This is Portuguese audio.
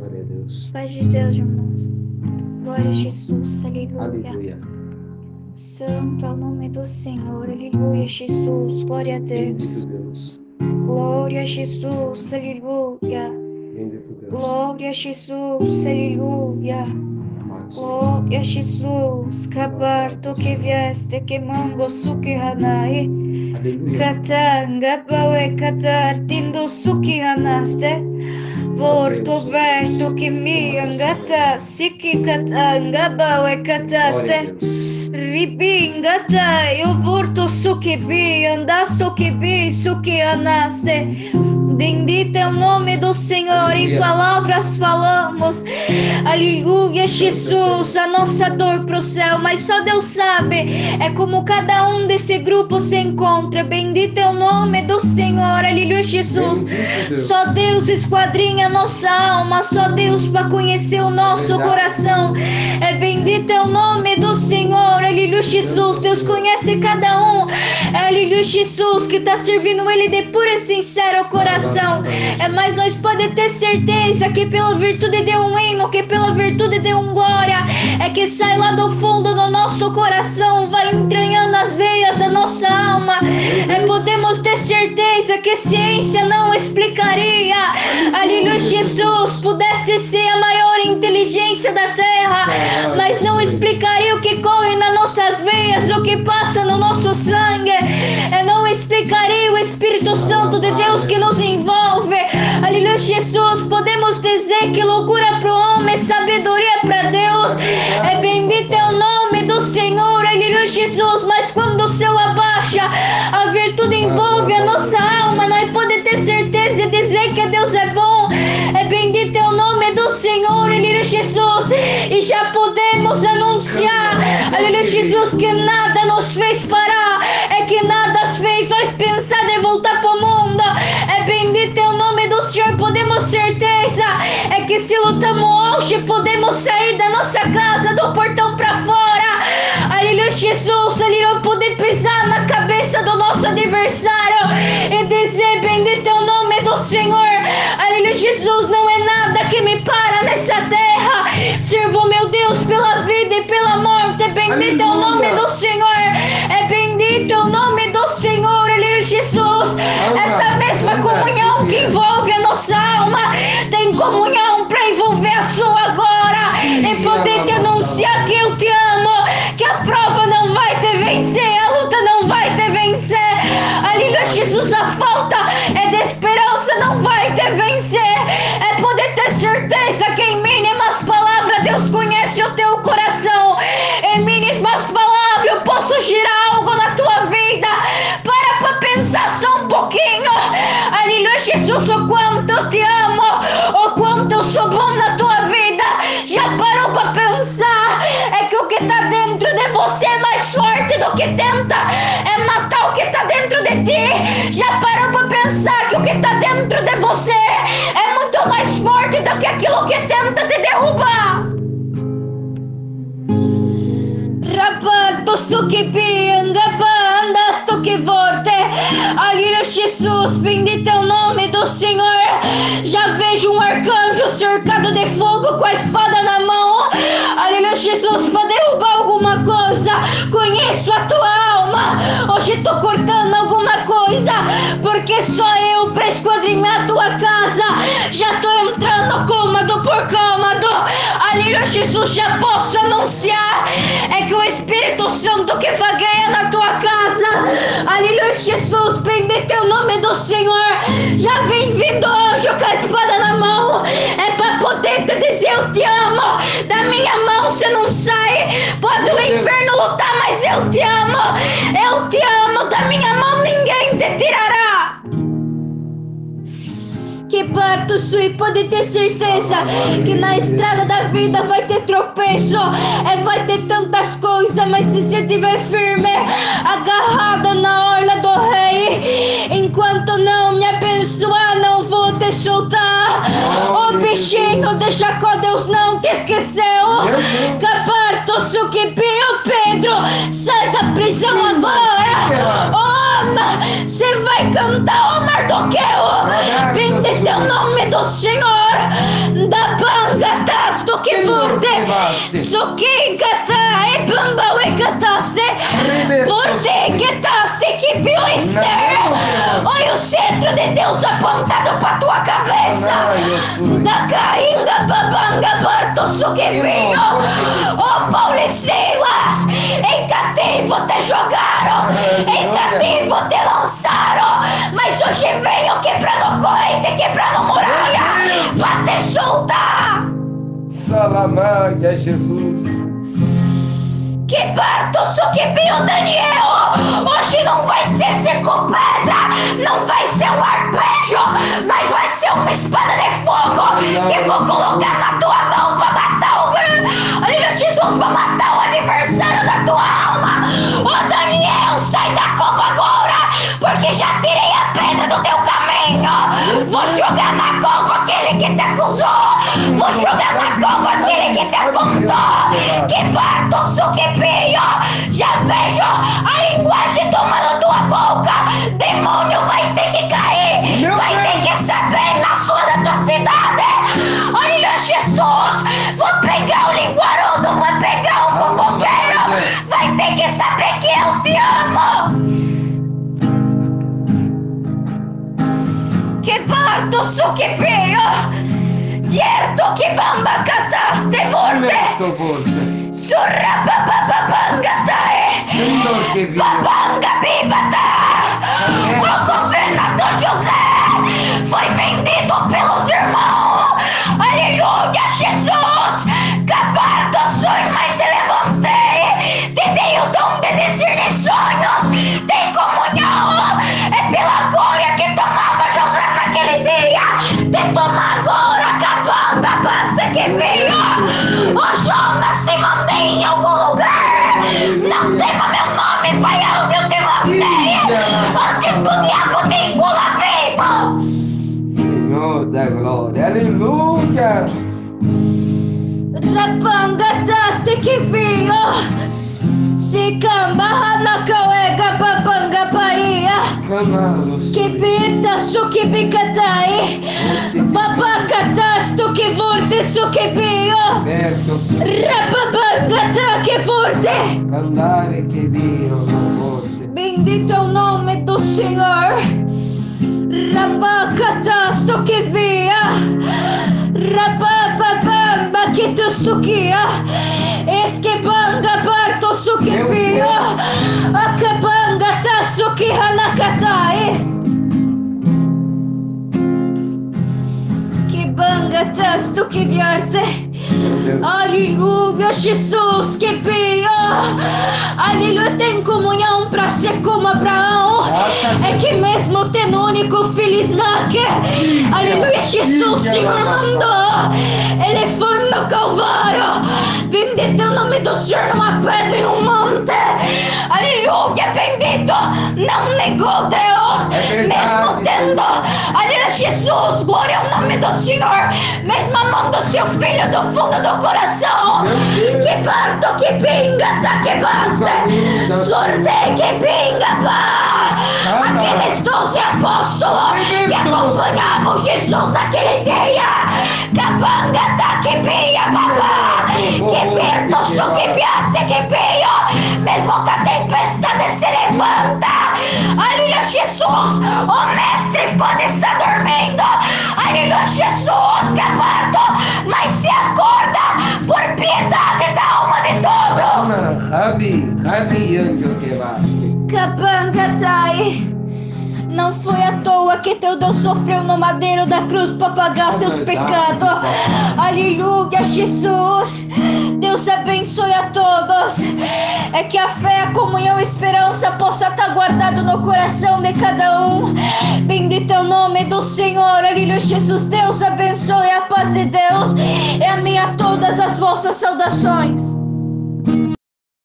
Glória a Deus. Paz de Deus, irmãos. Glória a Jesus. Aleluia. Aleluia. Santo é o nome do Senhor. Aleluia, Jesus. Glória a Deus. Deus. Glória a Jesus. Aleluia. Deus. Glória a Jesus. Aleluia. Glória a Jesus. Cabarto que vieste que mango suki hanai. Aleluia. Katanga bawe katar tindo suki hanaste. Vorto verto que mi angata siki katanga bawe Glória a kataste. Deus. Ribingata, eu vorto sukibi, andasto kibi, suki anaste. Bendito é o nome do Senhor, em palavras falamos. Aleluia, Jesus, a nossa dor pro céu, mas só Deus sabe. É como cada um desse grupo se encontra. Bendito é o nome do Senhor, aleluia, Jesus. Deus. Só Deus esquadrinha nossa alma, só Deus para conhecer o nosso coração. É bendito é o nome do Senhor, aleluia, Jesus. Deus conhece cada um, aleluia, Jesus, que está servindo Ele de puro e sincero coração. Que pela virtude que nada nos fez parar, é que nada fez nós pensar de voltar para o mundo, é bendito é o nome do Senhor, podemos certeza, é que se lutamos hoje, podemos sair da nossa casa, do portão para fora, aleluia, Jesus, aleluia, poder pisar na comunhão que envolve a nossa alma, tem comunhão para envolver a sua agora e poder te anunciar que eu te amo, que a prova não vai te vencer, a luta não vai te vencer. Aleluia, Jesus, a falta é de esperança, não vai te vencer. É poder ter certeza Rapato sukipi angapanda que vorte Aleluia Jesus, bendito é o Jesus, já posso anunciar. É que o Espírito Santo que vagueia na tua casa. Aleluia Jesus, bendito é o nome do Senhor Já vem vindo anjo com a espada na mão. É pra poder te dizer eu te amo. Da minha mão você não sai Pode o inferno lutar, mas eu te amo. Eu te amo, da minha mão ninguém te tirará que parto sui pode ter certeza que na estrada da vida vai ter tropeço, é, vai ter tantas coisas, mas se você estiver firme, agarrado na orla do rei, enquanto não me abençoar, não vou te soltar. O bichinho de Jacó, Deus não te esqueceu. Caparto suquipio Pedro, Senhor, da banga tasto que Kataste. Suki kata e pamba we kataste. Porque kataste que piu Esther. oi o centro de Deus apontado para tua cabeça. Da cainga babanga barto suki vinho. Ó Paulo e Silas. Em cativo te jogaram. Em cativo Salamaia, Jesus. Que parto suquibio Daniel! Hoje não vai ser seco pedra, não vai ser um arpejo, mas vai ser uma espada de fogo que vou colocar na tua mão para matar o Olha Jesus, para matar o adversário da tua alma. Ô Daniel, sai da cova agora, porque já tirei a pedra do teu caminho. Vou jogar na cova aquele que te acusou. Vou jogar na cova aquele que te apontou. Que parto suquibio! Já vejo a linguagem tomando tua boca. Demônio vai ter que cair, Meu vai Deus. ter que saber na sua da tua cidade. Olha Jesus, vou pegar o linguarudo, vou pegar o fofoqueiro, vai ter que saber que eu te amo. Que parto suquibio! Certo che bamba cataste forte! Certo forte! Surra papapapangatae! Papanga pipatae! studiamo lingua la vivo! Signore da gloria, alleluia! Rapangatastikefiyo! Sikambahana kawega papanga paia! Kibita sukibikatai! Papakatastu kivurti sukibiyo! che kivurti! Andare che vive! Suki via! Acabanga tasso que hanakatai! Que banga tasto que vierte! Aleluia, Jesus, que veio. Aleluia, o único filho Isaac, aleluia, Jesus, Senhor mandou. Ele foi no Calvário. Bendito é o nome do Senhor numa pedra em um monte. Aleluia, bendito. Não negou Deus, É mesmo tendo. Aleluia, Jesus, glória ao nome do Senhor. Mesmo amando seu filho do fundo do coração. Que parto que pinga, tá que basta. Sorte que pinga, pá. Aqueles doze apóstolos que acompanhavam Jesus naquele dia. Capanga, tá que pinga, papá. Que perto, que piaste, que pinho. Mesmo que a tempestade se levanta. Aleluia, Jesus. O mestre pode estar dormindo. Aleluia, Jesus, caparto. Mas se acorda por piedade da alma de todos. Rabi, Rabi, anjo. Capangatai. Não foi à toa que teu Deus sofreu no madeiro da cruz para pagar É seus verdade, pecados. Aleluia, Jesus. Deus abençoe a todos. É que a fé, a comunhão e a esperança possa estar guardado no coração de cada um. Bendito é o nome do Senhor. Aleluia, Jesus. Deus abençoe a paz de Deus. É a minha todas as vossas saudações.